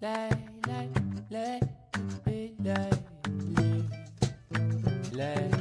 lay, lay, lay, lay, lay, lay.